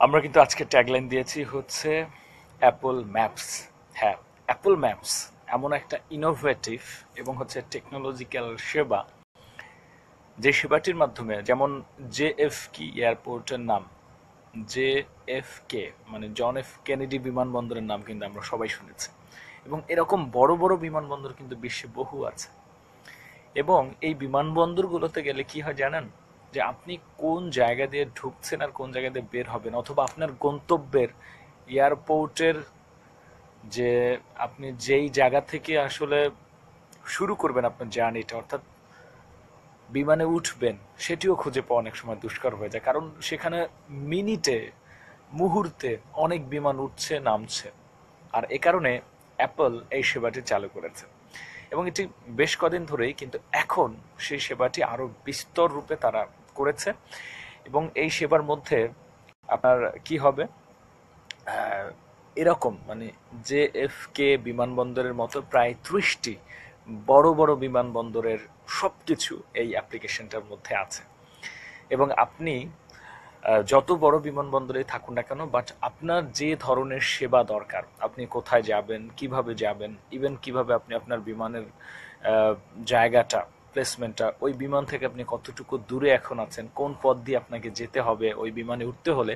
আমরা কিন্তু আজকে ট্যাগলাইন দিয়েছি হচ্ছে অ্যাপল ম্যাপস হ্যাঁ অ্যাপল ম্যাপস এমন একটা ইনোভেটিভ এবং হচ্ছে টেকনোলজিক্যাল সেবা। যে সেবাটির মাধ্যমে যেমন জে এফ কি এয়ারপোর্টের নাম, জে এফ কে মানে জন এফ কেনেডি বিমানবন্দরের নাম কিন্তু আমরা সবাই শুনেছি। এবং এরকম বড় বড় বিমানবন্দর কিন্তু বিশ্বে বহু আছে। এবং এই বিমানবন্দরগুলোতে গেলে কি হয় জানেন? যে আপনি কোন জায়গা দিয়ে ঢুকছেন আর কোন জায়গা দিয়ে বের হবেন, অথবা আপনার গন্তব্যের এয়ারপোর্টের যে আপনি যেই জায়গা থেকে আসলে শুরু করবেন আপনার জার্নিটা, অর্থাৎ বিমানে উঠবেন, সেটিও খুঁজে পাওয়া অনেক সময় দুষ্কর হয়ে যায়। কারণ সেখানে মিনিটে, মুহূর্তে অনেক বিমান উঠছে, নামছে। আর এ কারণে অ্যাপল এই সেবাটি চালু করেছে। এবং এটি বেশ কদিন ধরেই, কিন্তু এখন সেই সেবাটি আরও বিস্তর রূপে তারা করেছে। এবং এই সেবার মধ্যে আপনার কি হবে? এরকম মানে জে এফ কে বিমানবন্দরের মতো প্রায় ত্রিশটি বড় বড় বিমানবন্দরের সব কিছু এই অ্যাপ্লিকেশনটার মধ্যে আছে। এবং আপনি যত বড় বিমানবন্দরে থাকুন না কেন বাট আপনার যে ধরনের সেবা দরকার, আপনি কোথায় যাবেন, কীভাবে যাবেন ইভেন কীভাবে আপনি আপনার বিমানের জায়গাটা প্লেসমেন্টটা ওই বিমান থেকে আপনি কতটুকু দূরে এখন আছেন, কোন পথ দিয়ে আপনাকে যেতে হবে, ওই বিমানে উঠতে হলে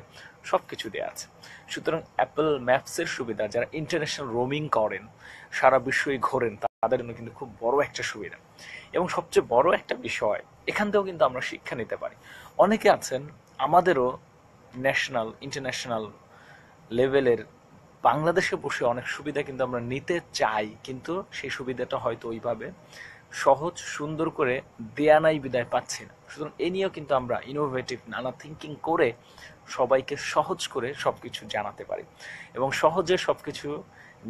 সব কিছু দেওয়া আছে। সুতরাং অ্যাপল ম্যাপসের সুবিধা, যারা ইন্টারন্যাশনাল রোমিং করেন, সারা বিশ্বই ঘোরেন, তাদের জন্য কিন্তু খুব বড় একটা সুবিধা। এবং সবচেয়ে বড় একটা বিষয়, এখান থেকেও কিন্তু আমরা শিক্ষা নিতে পারি। অনেকে আছেন, আমাদেরও ন্যাশনাল ইন্টারন্যাশনাল লেভেলের বাংলাদেশে বসে অনেক সুবিধা কিন্তু আমরা নিতে চাই, কিন্তু সেই সুবিধাটা হয়তো ওইভাবে সহজ, সুন্দর করে দেয়া নাই, বিদায় পাচ্ছি না। সুতরাং এ নিয়েও কিন্তু আমরা ইনোভেটিভ নানা থিঙ্কিং করে সবাইকে সহজ করে সব কিছু জানাতে পারি। এবং সহজে সব কিছু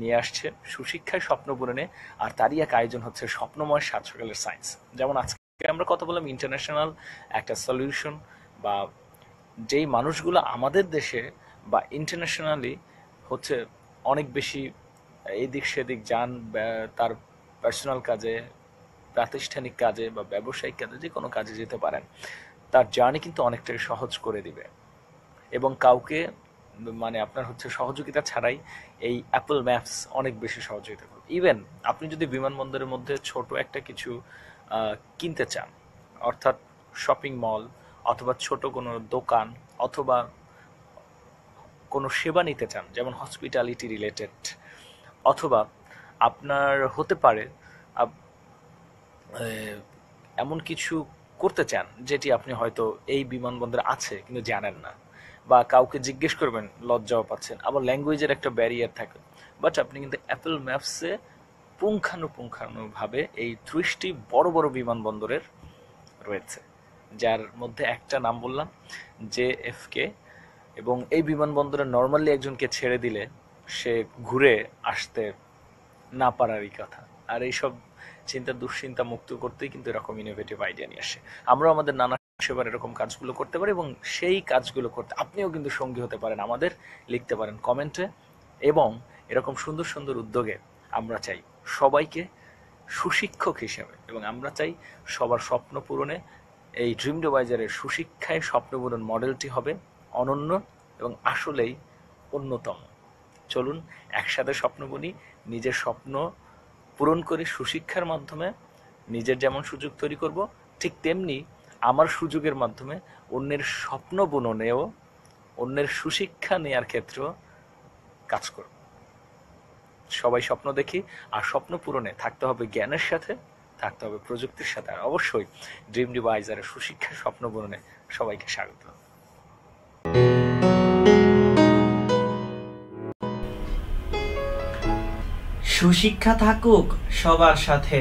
নিয়ে আসছে সুশিক্ষায় স্বপ্ন পূরণে, আর তারই এক আয়োজন হচ্ছে স্বপ্নময় সাত সকালের সায়েন্স যেমন আজকে আমরা কথা বললাম ইন্টারন্যাশনাল একটা সলিউশন বা যেই মানুষগুলো আমাদের দেশে বা ইন্টারন্যাশনালি হচ্ছে অনেক বেশি এদিক সেদিক যান তার পার্সোনাল কাজে প্রাতিষ্ঠানিক কাজে বা ব্যবসায়িক কাজে যে কোনো কাজে যেতে পারেন, তার জার্নি কিন্তু অনেকটাই সহজ করে দিবে। এবং কাউকে মানে আপনার হচ্ছে সহযোগিতা ছাড়াই এই অ্যাপল ম্যাপস অনেক বেশি সহযোগিতা করবে। ইভেন আপনি যদি বিমানবন্দরের মধ্যে ছোট একটা কিছু কিনতে চান, অর্থাৎ শপিং মল অথবা ছোট কোনো দোকান অথবা কোনো সেবা নিতে চান, যেমন হসপিটালিটি রিলেটেড অথবা আপনার হতে পারে এমন কিছু করতে চান যেটি আপনি হয়তো এই বিমানবন্দরে আছে, কিন্তু জানেন না বা কাউকে জিজ্ঞেস করবেন, লজ্জাও পাচ্ছেন। আবার ল্যাঙ্গুয়েজের একটা ব্যারিয়ার থাকে। বাট আপনি কিন্তু অ্যাপল ম্যাপসে পুঙ্খানুপুঙ্খানুভাবে এই ত্রিশটি বড় বড় বিমানবন্দরের রয়েছে, যার মধ্যে একটা নাম বললাম, জে এফ কে। এবং এই বিমানবন্দরে নর্মালি একজনকে ছেড়ে দিলে সে ঘুরে আসতে না পারারই কথা। আর এইসব চিন্তা, দুশ্চিন্তা মুক্ত করতেই কিন্তু এরকম ইনোভেটিভ আইডিয়া নিয়ে আসে। আমরা আমাদের নানা সেবার এরকম কাজগুলো করতে পারি এবং সেই কাজগুলো করতে আপনিও কিন্তু সঙ্গী হতে পারেন, আমাদের লিখতে পারেন কমেন্টে এবং এরকম সুন্দর সুন্দর উদ্যোগে আমরা চাই সবাইকে সুশিক্ষক হিসেবে এবং আমরা চাই সবার স্বপ্ন পূরণে এই ড্রিম ডিভাইজারের সুশিক্ষায় স্বপ্ন পূরণ মডেলটি হবে অনন্য এবং আসলেই অন্যতম। চলুন একসাথে স্বপ্ন বুনি, নিজের স্বপ্ন পূরণ করে সুশিক্ষার মাধ্যমে নিজের যেমন সুযোগ তৈরি করব, ঠিক তেমনি আমার সুযোগের মাধ্যমে অন্যের স্বপ্ন বুননেও, অন্যের সুশিক্ষা নেয়ার ক্ষেত্রেও কাজ করব। সবাই স্বপ্ন দেখি, আর স্বপ্ন পূরণে থাকতে হবে জ্ঞানের সাথে, থাকতে হবে প্রযুক্তির সাথে। আর অবশ্যই ড্রিম ডিভাইজারের সুশিক্ষার স্বপ্ন পূরণে সবাইকে স্বাগত। সুশিক্ষা থাকুক সবার সাথে।